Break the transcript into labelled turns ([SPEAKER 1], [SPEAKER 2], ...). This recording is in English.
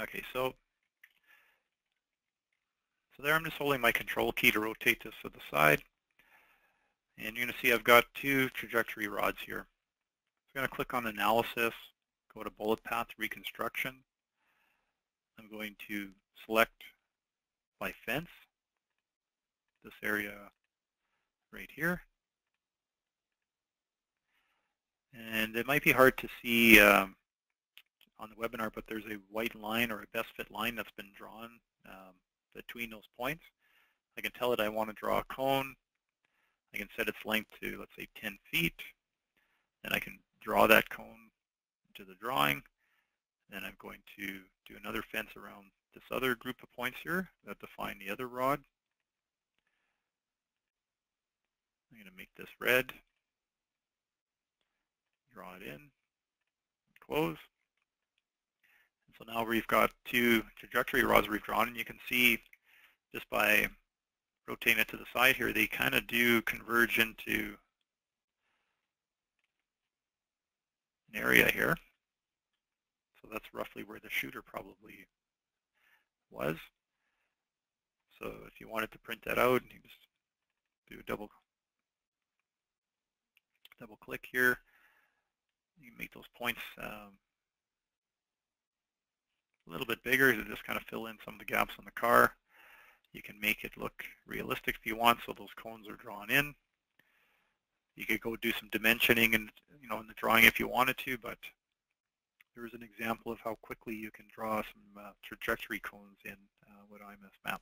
[SPEAKER 1] Okay, so so there I'm just holding my control key to rotate this to the side. And you're going to see I've got two trajectory rods here. So I'm going to click on Analysis, go to Bullet Path Reconstruction. I'm going to select by fence, this area right here. And it might be hard to see um, on the webinar, but there's a white line or a best fit line that's been drawn um, between those points. I can tell it I want to draw a cone. I can set its length to, let's say, 10 feet. Then I can draw that cone into the drawing. Then I'm going to do another fence around this other group of points here that define the other rod. I'm going to make this red, draw it in, close. So now we've got two trajectory rods we've drawn, and you can see just by rotating it to the side here, they kind of do converge into an area here. So that's roughly where the shooter probably was. So if you wanted to print that out, you just do a double double click here. You make those points um, a little bit bigger to just kind of fill in some of the gaps on the car. You can make it look realistic if you want, so those cones are drawn in. You could go do some dimensioning and you know in the drawing if you wanted to, but there is an example of how quickly you can draw some uh, trajectory cones in uh, with IMS map.